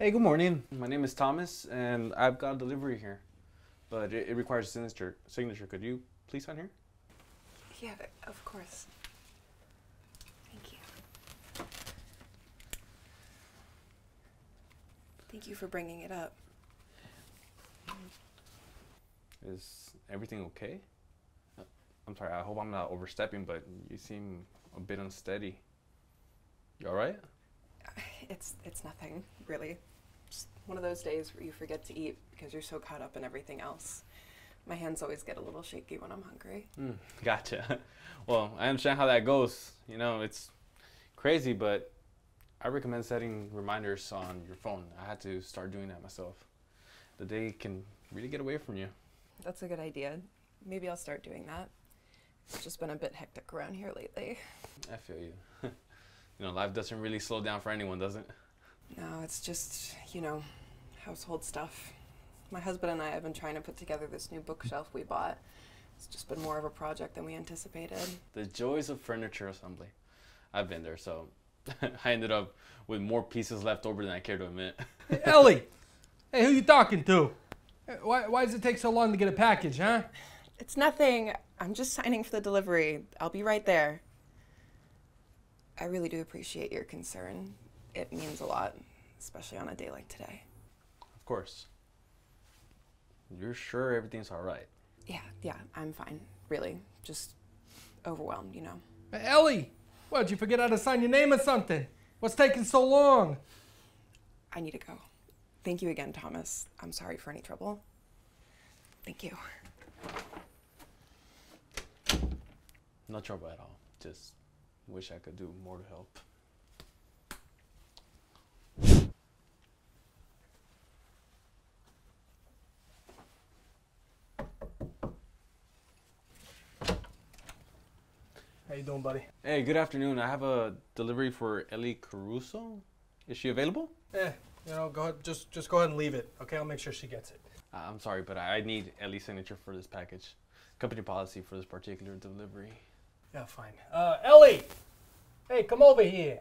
Hey, good morning. My name is Thomas, and I've got a delivery here, but it, it requires a signature. Signature. Could you please sign here? Yeah, of course. Thank you. Thank you for bringing it up. Is everything okay? Uh, I'm sorry. I hope I'm not overstepping, but you seem a bit unsteady. You all right? It's it's nothing really. One of those days where you forget to eat because you're so caught up in everything else. My hands always get a little shaky when I'm hungry. Mm, gotcha. Well, I understand how that goes. You know, it's crazy, but I recommend setting reminders on your phone. I had to start doing that myself. The day can really get away from you. That's a good idea. Maybe I'll start doing that. It's just been a bit hectic around here lately. I feel you. you know, life doesn't really slow down for anyone, does it? No, it's just, you know, household stuff. My husband and I have been trying to put together this new bookshelf we bought. It's just been more of a project than we anticipated. The joys of furniture assembly. I've been there, so I ended up with more pieces left over than I care to admit. Hey, Ellie! Hey, who you talking to? Why, why does it take so long to get a package, huh? It's nothing. I'm just signing for the delivery. I'll be right there. I really do appreciate your concern. It means a lot, especially on a day like today. of course. You're sure everything's all right? Yeah, yeah, I'm fine. Really. Just overwhelmed, you know. Hey, Ellie! What, did you forget how to sign your name or something? What's taking so long? I need to go. Thank you again, Thomas. I'm sorry for any trouble. Thank you. No trouble at all. Just wish I could do more to help. How you doing, buddy? Hey, good afternoon. I have a delivery for Ellie Caruso. Is she available? Eh, you know, go ahead, just just go ahead and leave it, okay? I'll make sure she gets it. Uh, I'm sorry, but I I need Ellie's signature for this package. Company policy for this particular delivery. Yeah, fine. Uh, Ellie! Hey, come over here.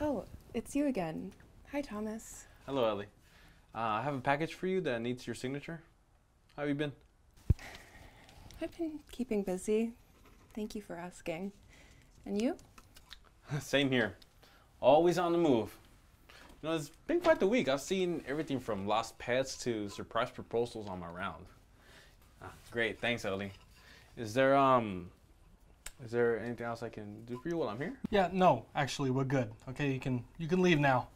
Oh, it's you again. Hi, Thomas. Hello, Ellie. Uh, I have a package for you that needs your signature. How have you been? I've been keeping busy. Thank you for asking. And you? Same here. Always on the move. You know, it's been quite the week. I've seen everything from lost pets to surprise proposals on my round. Ah, great, thanks, Ellie. Is there um, is there anything else I can do for you while I'm here? Yeah, no, actually, we're good. Okay, you can you can leave now.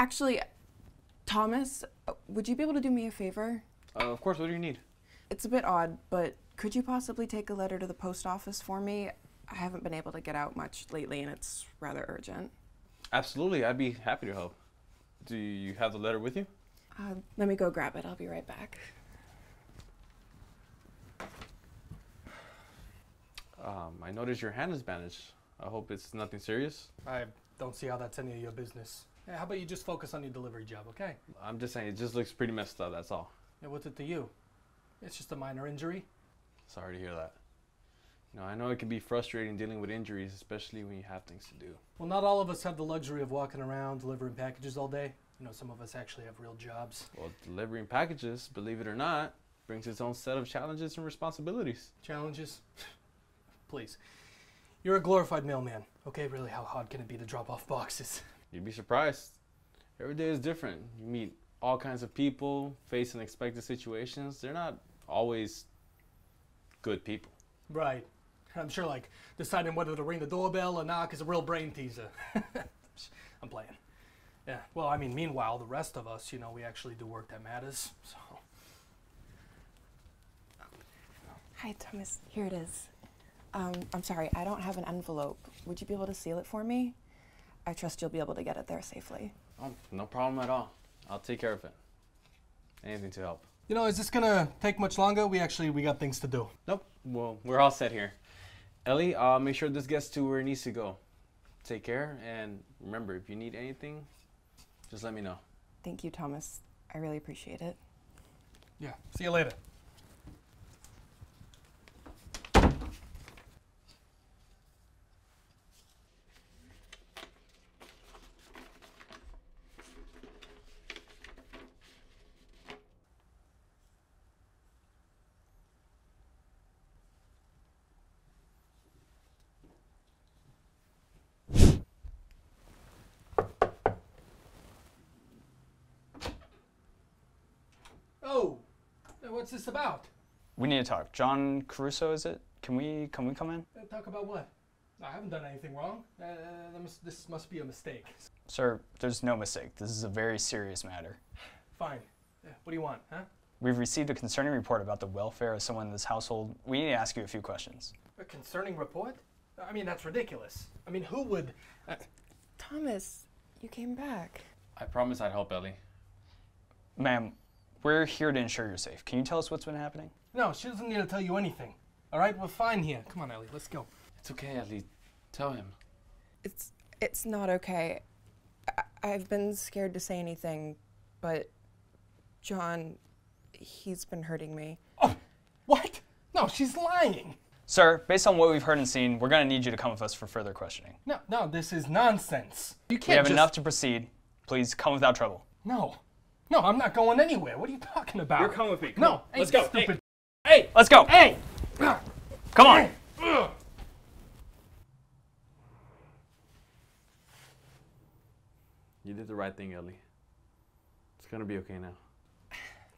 Actually, Thomas, uh, would you be able to do me a favor? Uh, of course. What do you need? It's a bit odd, but could you possibly take a letter to the post office for me? I haven't been able to get out much lately and it's rather urgent. Absolutely, I'd be happy to help. Do you have the letter with you? Uh, let me go grab it. I'll be right back. Um, I noticed your hand is bandaged. I hope it's nothing serious. I don't see how that's any of your business. Hey, how about you just focus on your delivery job, okay? I'm just saying, it just looks pretty messed up. That's all. Yeah, what's it to you? It's just a minor injury. Sorry to hear that. You know, I know it can be frustrating dealing with injuries, especially when you have things to do. Well, not all of us have the luxury of walking around delivering packages all day. You know, some of us actually have real jobs. Well, delivering packages, believe it or not, brings its own set of challenges and responsibilities. Challenges? Please. You're a glorified mailman. Okay, really, how hard can it be to drop off boxes? You'd be surprised. Every day is different. You meet all kinds of people, face unexpected situations. They're not always good people. Right. I'm sure, like, deciding whether to ring the doorbell or knock is a real brain teaser. I'm playing. Yeah, well, I mean, meanwhile, the rest of us, you know, we actually do work that matters, so. Hi, Thomas. Here it is. Um, I'm sorry, I don't have an envelope. Would you be able to seal it for me? I trust you'll be able to get it there safely. Oh, no problem at all. I'll take care of it. Anything to help. You know, is this gonna take much longer? We actually, we got things to do. Nope. Well, we're all set here. Ellie, uh, make sure this gets to where it needs to go. Take care, and remember, if you need anything, just let me know. Thank you, Thomas. I really appreciate it. Yeah, see you later. Uh, What's this about? We need to talk. John Caruso, is it? Can we can we come in? Uh, talk about what? I haven't done anything wrong. Uh, must- this must be a mistake. Sir, there's no mistake. This is a very serious matter. Fine. Uh, what do you want, huh? We've received a concerning report about the welfare of someone in this household. We need to ask you a few questions. A concerning report? I mean, that's ridiculous. I mean, who would? Uh, Thomas, you came back. I promise I'd help Ellie. Ma'am, we're here to ensure you're safe. Can you tell us what's been happening? no, she doesn't need to tell you anything. All right, we're fine here. Come on, Ellie, let's go. It's okay, Ellie. Tell him. It's it's not okay. I, I've been scared to say anything, but John, he's been hurting me. Oh, What? No, she's lying. Sir, based on what we've heard and seen, we're going to need you to come with us for further questioning. No, no, this is nonsense. You can't We have just... enough to proceed. Please come without trouble. No, no, I'm not going anywhere. What are you talking about? You're coming with me. Come no, on, hey, let's go. Stupid. Hey! Let's go. Hey. Come on. You did the right thing, Ellie. It's gonna be okay now.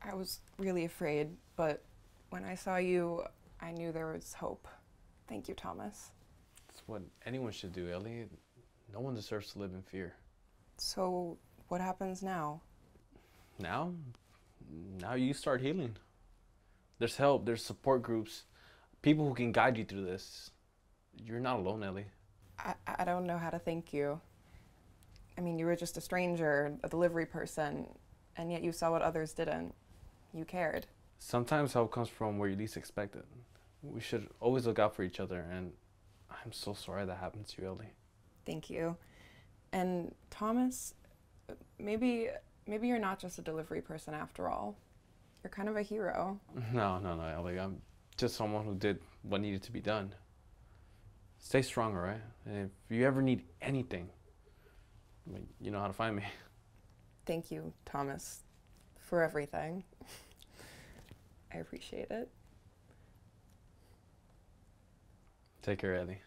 I was really afraid, but when I saw you, I knew there was hope. Thank you, Thomas. It's what anyone should do, Ellie. No one deserves to live in fear. So, what happens now? Now, now you start healing. There's help. There's support groups, people who can guide you through this. You're not alone, Ellie. I, I don't know how to thank you. I mean, you were just a stranger, a delivery person, and yet you saw what others didn't. You cared. Sometimes help comes from where you least expect it. We should always look out for each other, and I'm so sorry that happened to you, Ellie. Thank you. And Thomas, maybe maybe you're not just a delivery person after all. You're kind of a hero. No, no, no, Ellie. I'm just someone who did what needed to be done. Stay strong, all right? And if you ever need anything, I mean, you know how to find me. Thank you, Thomas, for everything. I appreciate it. Take care, Ellie.